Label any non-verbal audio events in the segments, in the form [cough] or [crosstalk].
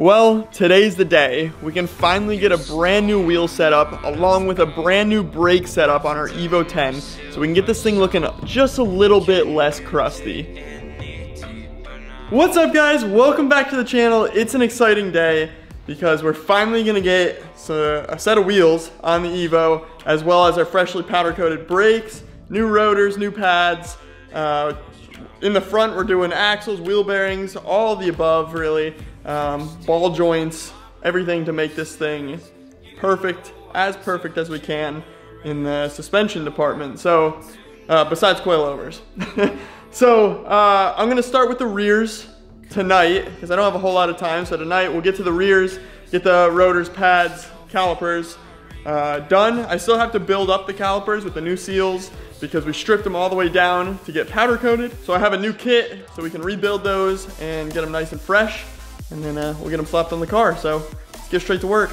Well, today's the day. We can finally get a brand new wheel setup along with a brand new brake setup on our Evo 10 so we can get this thing looking just a little bit less crusty. What's up guys? Welcome back to the channel. It's an exciting day because we're finally gonna get a set of wheels on the Evo as well as our freshly powder coated brakes, new rotors, new pads. Uh, in the front we're doing axles, wheel bearings, all the above really. Um, ball joints, everything to make this thing perfect, as perfect as we can in the suspension department. So, uh, besides coilovers. [laughs] So uh, I'm gonna start with the rears tonight because I don't have a whole lot of time. So tonight we'll get to the rears, get the rotors, pads, calipers uh, done. I still have to build up the calipers with the new seals because we stripped them all the way down to get powder coated. So I have a new kit so we can rebuild those and get them nice and fresh. And then uh, we'll get them slapped on the car. So let's get straight to work.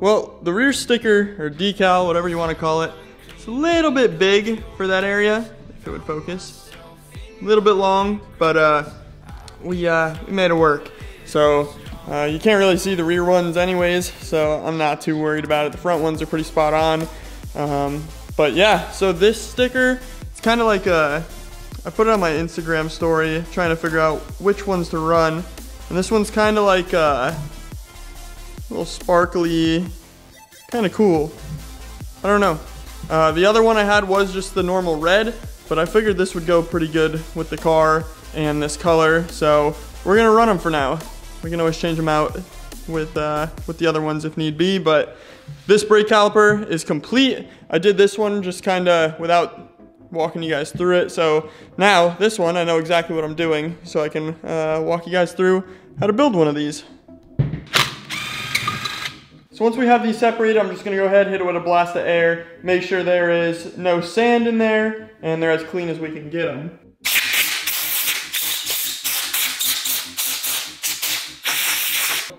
Well, the rear sticker, or decal, whatever you want to call it, it's a little bit big for that area, if it would focus. A little bit long, but uh, we, uh, we made it work. So uh, you can't really see the rear ones anyways, so I'm not too worried about it. The front ones are pretty spot on. Um, but yeah, so this sticker, it's kind of like a, I put it on my Instagram story, trying to figure out which ones to run. And this one's kind of like a, little sparkly, kind of cool. I don't know. Uh, the other one I had was just the normal red, but I figured this would go pretty good with the car and this color, so we're gonna run them for now. We can always change them out with, uh, with the other ones if need be, but this brake caliper is complete. I did this one just kind of without walking you guys through it, so now this one I know exactly what I'm doing, so I can uh, walk you guys through how to build one of these. So once we have these separated, I'm just gonna go ahead, and hit it with a blast of air, make sure there is no sand in there, and they're as clean as we can get them.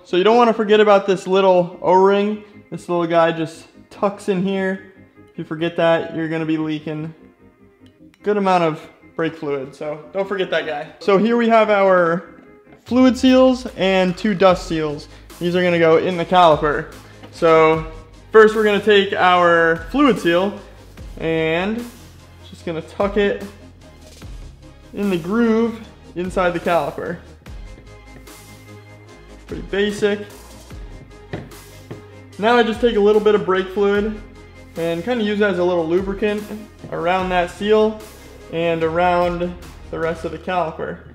So you don't wanna forget about this little O-ring. This little guy just tucks in here. If you forget that, you're gonna be leaking good amount of brake fluid, so don't forget that guy. So here we have our fluid seals and two dust seals. These are gonna go in the caliper. So first we're gonna take our fluid seal and just gonna tuck it in the groove inside the caliper. Pretty basic. Now I just take a little bit of brake fluid and kind of use that as a little lubricant around that seal and around the rest of the caliper.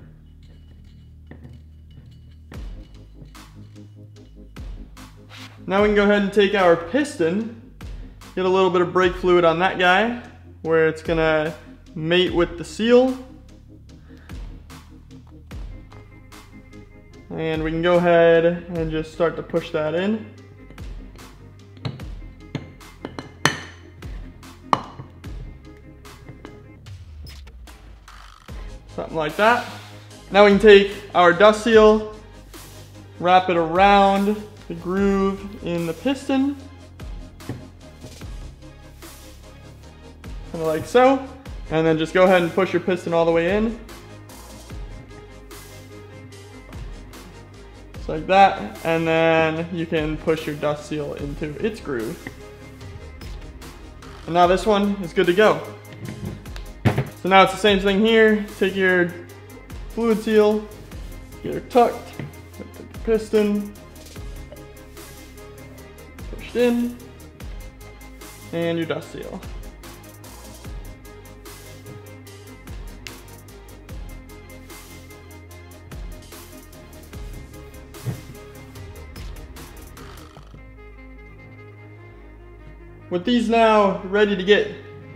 Now we can go ahead and take our piston, get a little bit of brake fluid on that guy, where it's gonna mate with the seal. And we can go ahead and just start to push that in. Something like that. Now we can take our dust seal, wrap it around the groove in the piston. Kind of like so. And then just go ahead and push your piston all the way in. Just like that. And then you can push your dust seal into its groove. And now this one is good to go. So now it's the same thing here. Take your fluid seal, get it tucked, take the piston, in, and your dust seal. With these now ready to get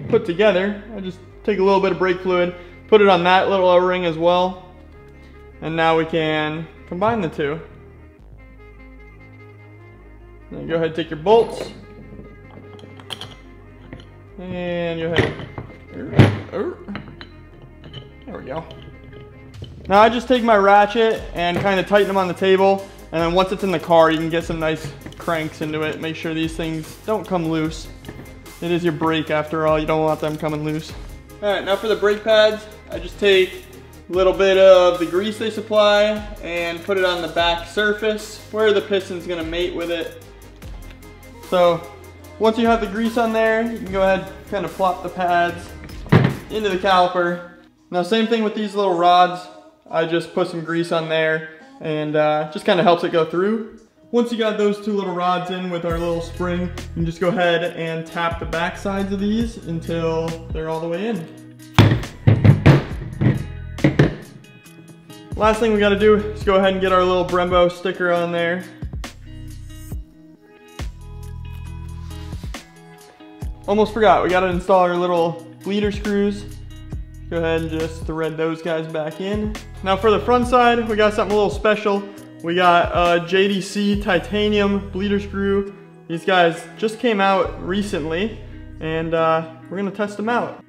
put together, I just take a little bit of brake fluid, put it on that little O-ring as well, and now we can combine the two. Then go ahead and take your bolts, and go ahead. Er, er. There we go. Now I just take my ratchet and kind of tighten them on the table, and then once it's in the car, you can get some nice cranks into it. Make sure these things don't come loose. It is your brake after all, you don't want them coming loose. All right, now for the brake pads, I just take a little bit of the grease they supply and put it on the back surface where the piston's gonna mate with it. So once you have the grease on there, you can go ahead kind of plop the pads into the caliper. Now same thing with these little rods. I just put some grease on there and uh, just kind of helps it go through. Once you got those two little rods in with our little spring, you can just go ahead and tap the back sides of these until they're all the way in. Last thing we gotta do is go ahead and get our little Brembo sticker on there. Almost forgot, we gotta install our little bleeder screws. Go ahead and just thread those guys back in. Now for the front side, we got something a little special. We got a JDC titanium bleeder screw. These guys just came out recently and uh, we're gonna test them out.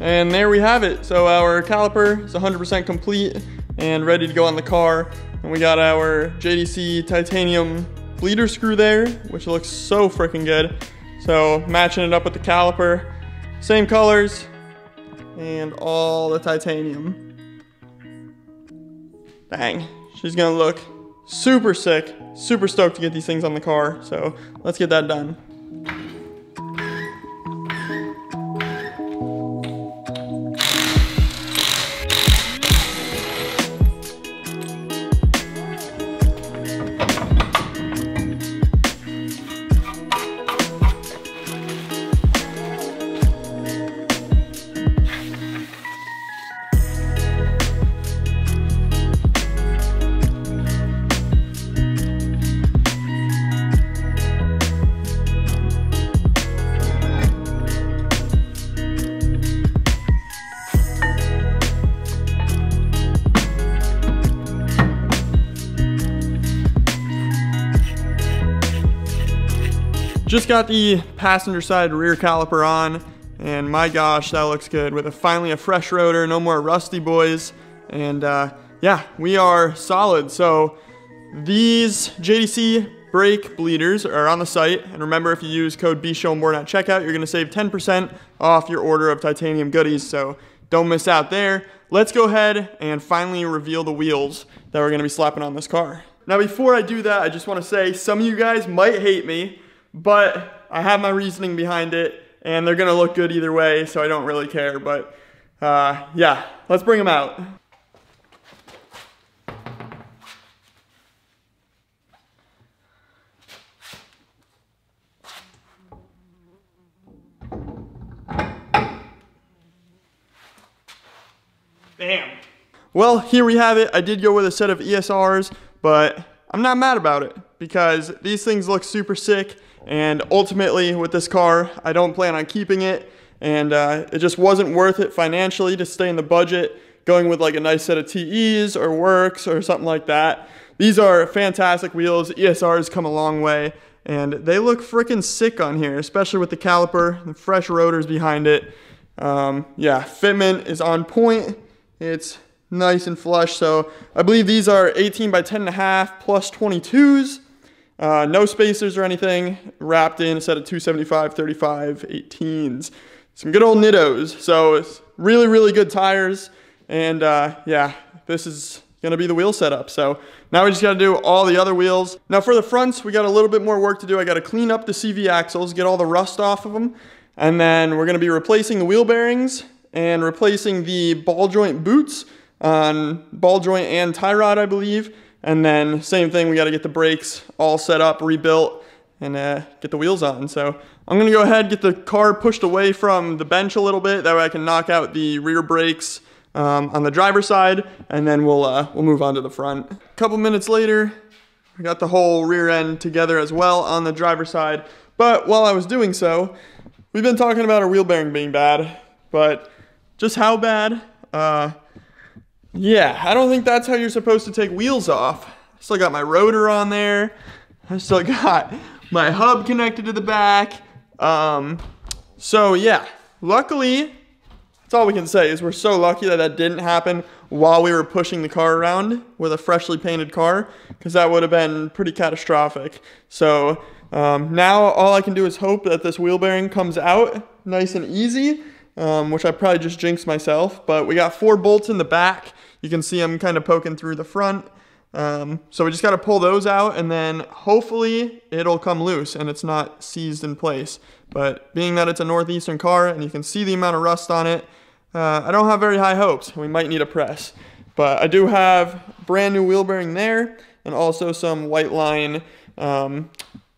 And there we have it. So our caliper is 100% complete and ready to go on the car. And we got our JDC titanium bleeder screw there, which looks so freaking good. So matching it up with the caliper, same colors, and all the titanium. Dang, she's gonna look super sick, super stoked to get these things on the car. So let's get that done. Got the passenger side rear caliper on, and my gosh, that looks good. With a finally a fresh rotor, no more rusty boys, and uh, yeah, we are solid. So these JDC brake bleeders are on the site, and remember if you use code BSCHOENBORN at checkout, you're gonna save 10% off your order of titanium goodies, so don't miss out there. Let's go ahead and finally reveal the wheels that we're gonna be slapping on this car. Now before I do that, I just wanna say some of you guys might hate me, but I have my reasoning behind it, and they're gonna look good either way, so I don't really care. But uh, yeah, let's bring them out. Damn. Well, here we have it. I did go with a set of ESRs, but I'm not mad about it because these things look super sick and ultimately, with this car, I don't plan on keeping it. And uh, it just wasn't worth it financially to stay in the budget, going with like a nice set of TEs or works or something like that. These are fantastic wheels. ESRs come a long way. And they look freaking sick on here, especially with the caliper, the fresh rotors behind it. Um, yeah, fitment is on point. It's nice and flush. So I believe these are 18 by 10 and a half plus 22s. Uh, no spacers or anything, wrapped in a set of 275, 35, 18s. Some good old Nittos. So it's really, really good tires. And uh, yeah, this is gonna be the wheel setup. So now we just gotta do all the other wheels. Now for the fronts, we got a little bit more work to do. I gotta clean up the CV axles, get all the rust off of them. And then we're gonna be replacing the wheel bearings and replacing the ball joint boots on ball joint and tie rod, I believe. And then same thing, we got to get the brakes all set up, rebuilt, and uh, get the wheels on. So I'm gonna go ahead, get the car pushed away from the bench a little bit. That way I can knock out the rear brakes um, on the driver's side, and then we'll, uh, we'll move on to the front. A couple minutes later, we got the whole rear end together as well on the driver's side. But while I was doing so, we've been talking about our wheel bearing being bad, but just how bad? Uh, yeah, I don't think that's how you're supposed to take wheels off. Still got my rotor on there. I still got my hub connected to the back. Um, so yeah, luckily, that's all we can say is we're so lucky that that didn't happen while we were pushing the car around with a freshly painted car, because that would have been pretty catastrophic. So um, now all I can do is hope that this wheel bearing comes out nice and easy, um, which I probably just jinxed myself. But we got four bolts in the back you can see them kind of poking through the front. Um, so we just got to pull those out and then hopefully it'll come loose and it's not seized in place. But being that it's a Northeastern car and you can see the amount of rust on it, uh, I don't have very high hopes. We might need a press. But I do have brand new wheel bearing there and also some Whiteline um,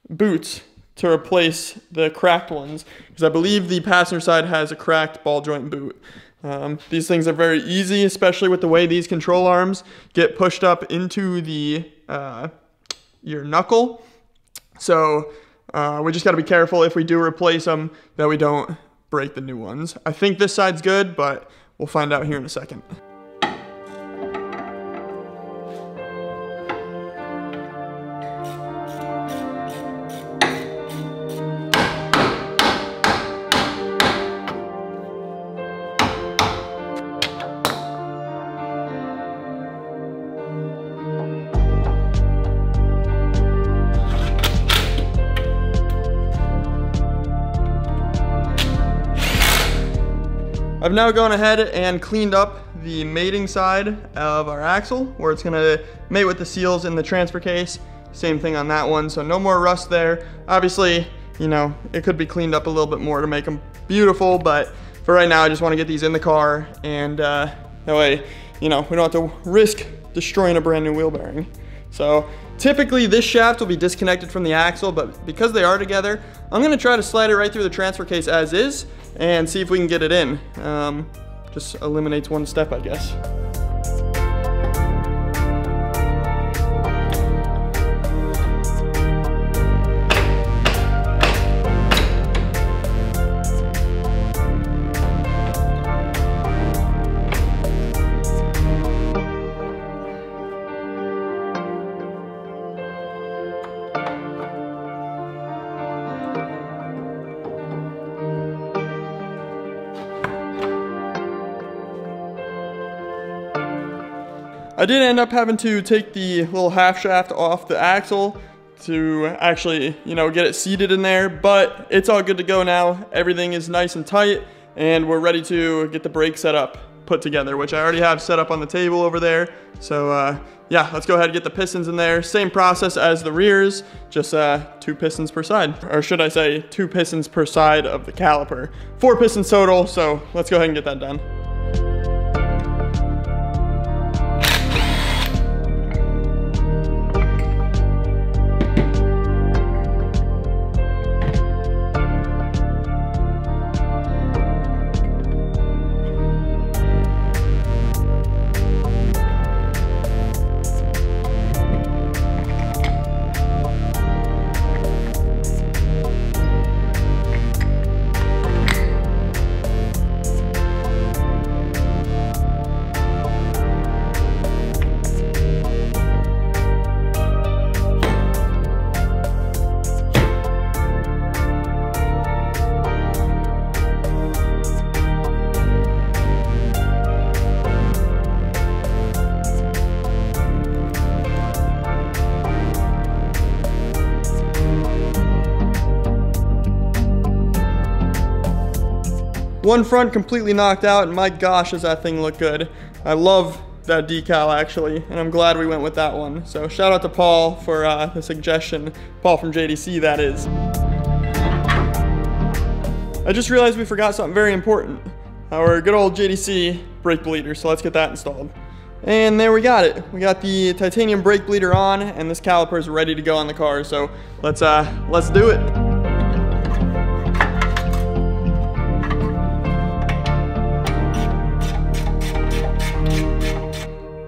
boots to replace the cracked ones because I believe the passenger side has a cracked ball joint boot. Um, these things are very easy, especially with the way these control arms get pushed up into the uh, your knuckle. So uh, we just got to be careful if we do replace them that we don't break the new ones. I think this side's good, but we'll find out here in a second. I've now gone ahead and cleaned up the mating side of our axle where it's gonna mate with the seals in the transfer case. Same thing on that one, so no more rust there. Obviously, you know, it could be cleaned up a little bit more to make them beautiful, but for right now, I just wanna get these in the car and uh, that way, you know, we don't have to risk destroying a brand new wheel bearing. So typically this shaft will be disconnected from the axle, but because they are together, I'm gonna try to slide it right through the transfer case as is and see if we can get it in. Um, just eliminates one step, I guess. I did end up having to take the little half shaft off the axle to actually, you know, get it seated in there, but it's all good to go now. Everything is nice and tight and we're ready to get the brake set up, put together, which I already have set up on the table over there. So uh, yeah, let's go ahead and get the pistons in there. Same process as the rears, just uh, two pistons per side. Or should I say two pistons per side of the caliper. Four pistons total, so let's go ahead and get that done. One front completely knocked out, and my gosh, does that thing look good. I love that decal actually, and I'm glad we went with that one. So shout out to Paul for uh, the suggestion. Paul from JDC, that is. I just realized we forgot something very important. Our good old JDC brake bleeder, so let's get that installed. And there we got it. We got the titanium brake bleeder on, and this caliper is ready to go on the car. So let's uh, let's do it.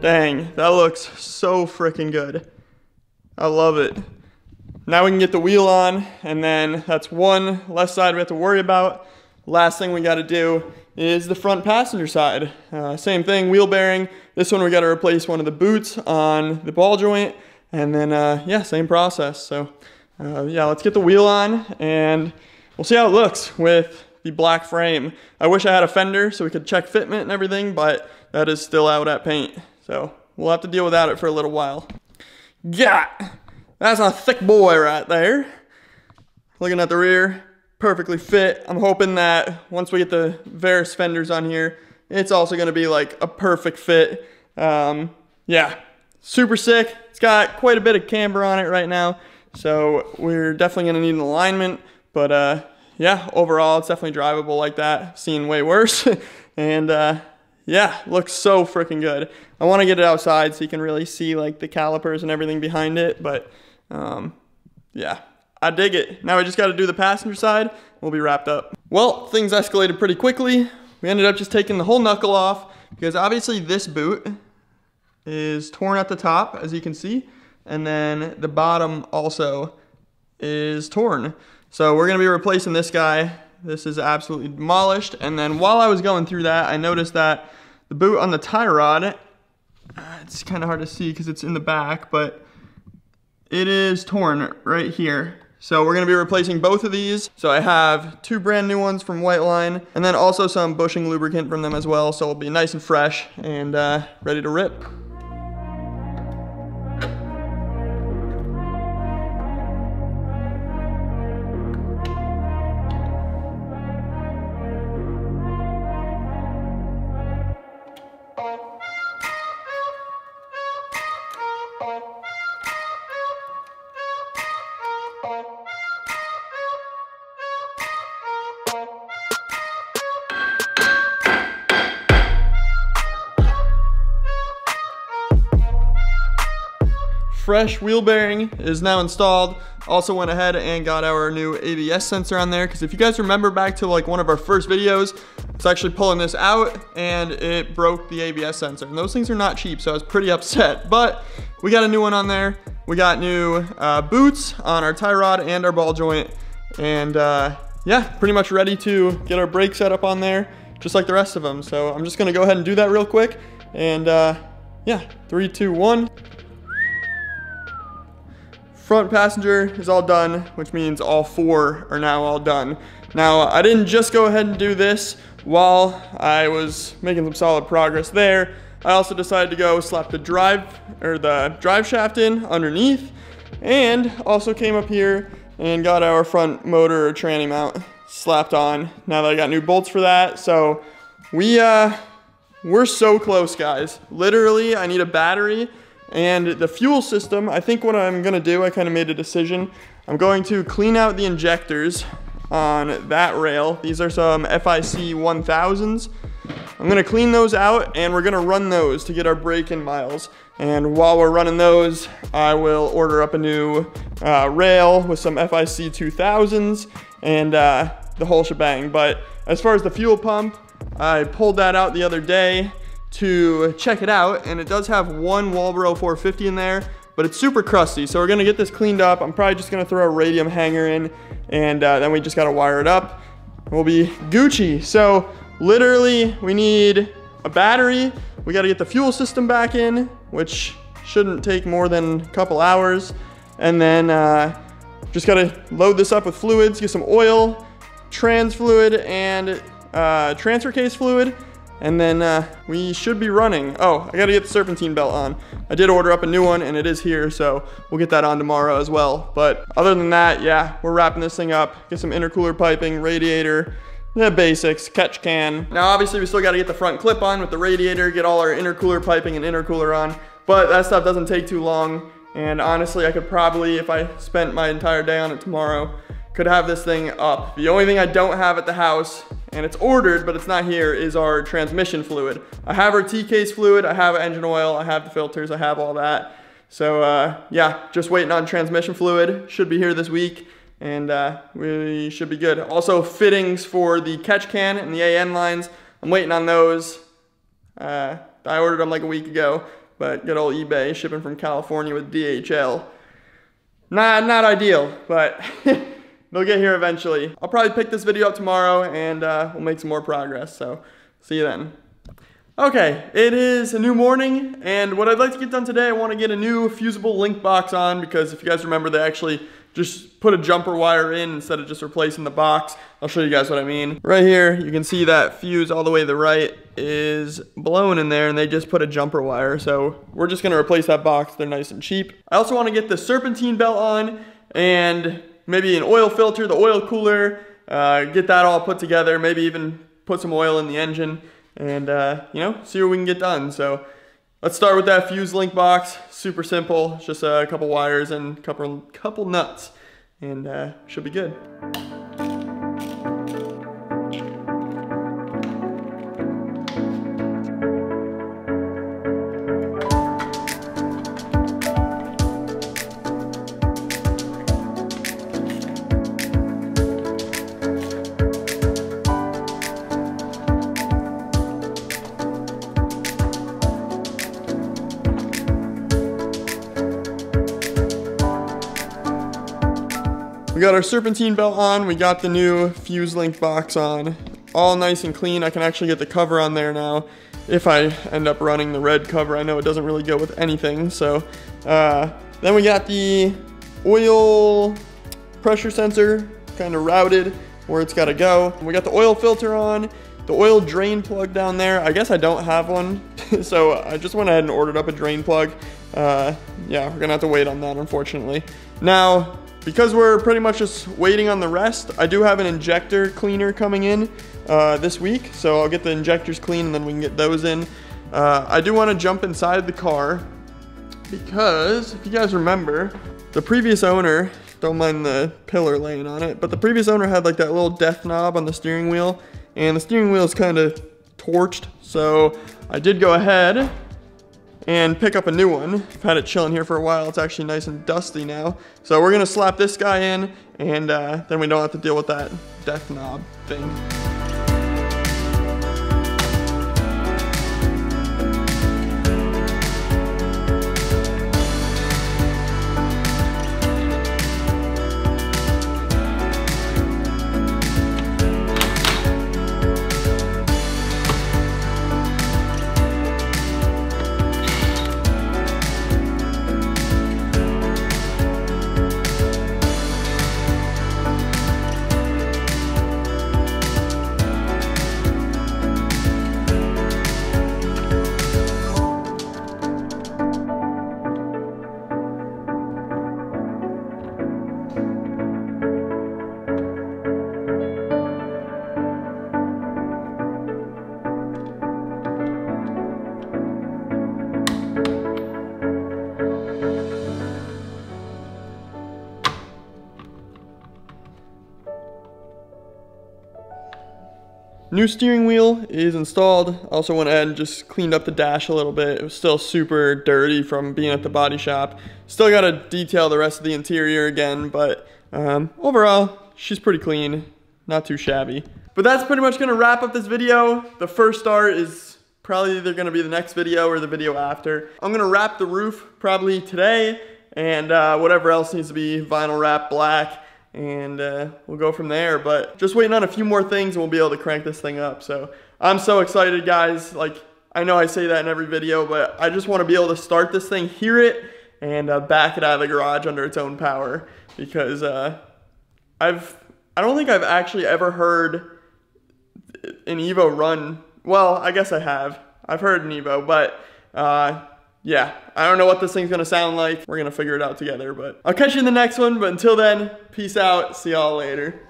Dang, that looks so freaking good. I love it. Now we can get the wheel on, and then that's one less side we have to worry about. Last thing we gotta do is the front passenger side. Uh, same thing, wheel bearing. This one we gotta replace one of the boots on the ball joint, and then uh, yeah, same process. So uh, yeah, let's get the wheel on, and we'll see how it looks with the black frame. I wish I had a fender so we could check fitment and everything, but that is still out at paint. So we'll have to deal without it for a little while. Yeah, that's a thick boy right there. Looking at the rear, perfectly fit. I'm hoping that once we get the Varis fenders on here, it's also gonna be like a perfect fit. Um, yeah, super sick. It's got quite a bit of camber on it right now. So we're definitely gonna need an alignment, but uh, yeah, overall it's definitely drivable like that. Seen way worse. [laughs] and uh, yeah, looks so freaking good. I want to get it outside so you can really see like the calipers and everything behind it, but um, yeah, I dig it. Now we just got to do the passenger side. We'll be wrapped up. Well, things escalated pretty quickly. We ended up just taking the whole knuckle off because obviously this boot is torn at the top, as you can see, and then the bottom also is torn. So we're gonna be replacing this guy this is absolutely demolished. And then while I was going through that, I noticed that the boot on the tie rod, uh, it's kind of hard to see because it's in the back, but it is torn right here. So we're gonna be replacing both of these. So I have two brand new ones from Whiteline and then also some bushing lubricant from them as well. So it'll be nice and fresh and uh, ready to rip. Fresh wheel bearing is now installed. Also went ahead and got our new ABS sensor on there because if you guys remember back to like one of our first videos, it's actually pulling this out and it broke the ABS sensor. And those things are not cheap, so I was pretty upset. But we got a new one on there. We got new uh, boots on our tie rod and our ball joint. And uh, yeah, pretty much ready to get our brake set up on there, just like the rest of them. So I'm just gonna go ahead and do that real quick. And uh, yeah, three, two, one. Front passenger is all done, which means all four are now all done. Now, I didn't just go ahead and do this while I was making some solid progress there. I also decided to go slap the drive or the drive shaft in underneath and also came up here and got our front motor or tranny mount slapped on now that I got new bolts for that. So we, uh, we're so close guys. Literally, I need a battery and the fuel system, I think what I'm gonna do, I kind of made a decision. I'm going to clean out the injectors on that rail. These are some FIC 1000s. I'm gonna clean those out and we're gonna run those to get our break-in miles. And while we're running those, I will order up a new uh, rail with some FIC 2000s and uh, the whole shebang. But as far as the fuel pump, I pulled that out the other day to check it out. And it does have one Walbro 450 in there, but it's super crusty. So we're gonna get this cleaned up. I'm probably just gonna throw a radium hanger in and uh, then we just gotta wire it up. We'll be Gucci. So literally we need a battery. We gotta get the fuel system back in, which shouldn't take more than a couple hours. And then uh, just gotta load this up with fluids, get some oil, trans fluid, and uh, transfer case fluid and then uh, we should be running. Oh, I gotta get the serpentine belt on. I did order up a new one and it is here, so we'll get that on tomorrow as well. But other than that, yeah, we're wrapping this thing up, get some intercooler piping, radiator, the basics, catch can. Now obviously we still gotta get the front clip on with the radiator, get all our intercooler piping and intercooler on, but that stuff doesn't take too long. And honestly, I could probably, if I spent my entire day on it tomorrow, could have this thing up. The only thing I don't have at the house, and it's ordered, but it's not here, is our transmission fluid. I have our T-case fluid, I have engine oil, I have the filters, I have all that. So uh, yeah, just waiting on transmission fluid. Should be here this week and uh, we should be good. Also fittings for the catch can and the AN lines. I'm waiting on those. Uh, I ordered them like a week ago, but good old eBay shipping from California with DHL. Not, not ideal, but [laughs] they'll get here eventually. I'll probably pick this video up tomorrow and uh, we'll make some more progress. So see you then. Okay, it is a new morning, and what I'd like to get done today, I want to get a new fusible link box on, because if you guys remember, they actually just put a jumper wire in instead of just replacing the box. I'll show you guys what I mean. Right here, you can see that fuse all the way to the right is blown in there, and they just put a jumper wire, so we're just to replace that box. They're nice and cheap. I also want to get the serpentine belt on, and maybe an oil filter, the oil cooler, uh, get that all put together, maybe even put some oil in the engine and uh, you know, see what we can get done. So let's start with that fuse link box. Super simple, just a couple wires and couple, couple nuts and uh, should be good. Got our serpentine belt on. We got the new fuse link box on. All nice and clean. I can actually get the cover on there now if I end up running the red cover. I know it doesn't really go with anything. So uh, then we got the oil pressure sensor kind of routed where it's got to go. We got the oil filter on, the oil drain plug down there. I guess I don't have one. [laughs] so I just went ahead and ordered up a drain plug. Uh, yeah, we're gonna have to wait on that unfortunately. Now, because we're pretty much just waiting on the rest, I do have an injector cleaner coming in uh, this week, so I'll get the injectors clean and then we can get those in. Uh, I do want to jump inside the car because if you guys remember, the previous owner, don't mind the pillar laying on it, but the previous owner had like that little death knob on the steering wheel and the steering wheel is kind of torched. So I did go ahead and pick up a new one. I've had it chilling here for a while. It's actually nice and dusty now. So we're gonna slap this guy in and uh, then we don't have to deal with that death knob thing. New steering wheel is installed. Also went ahead and just cleaned up the dash a little bit. It was still super dirty from being at the body shop. Still got to detail the rest of the interior again, but um, overall, she's pretty clean. Not too shabby. But that's pretty much gonna wrap up this video. The first start is probably either gonna be the next video or the video after. I'm gonna wrap the roof probably today and uh, whatever else needs to be vinyl wrap black and uh, we'll go from there. But just waiting on a few more things and we'll be able to crank this thing up. So I'm so excited, guys. Like, I know I say that in every video, but I just want to be able to start this thing, hear it, and uh, back it out of the garage under its own power because uh, I've, I don't think I've actually ever heard an Evo run. Well, I guess I have. I've heard an Evo, but uh, yeah, I don't know what this thing's gonna sound like. We're gonna figure it out together, but I'll catch you in the next one. But until then, peace out. See y'all later.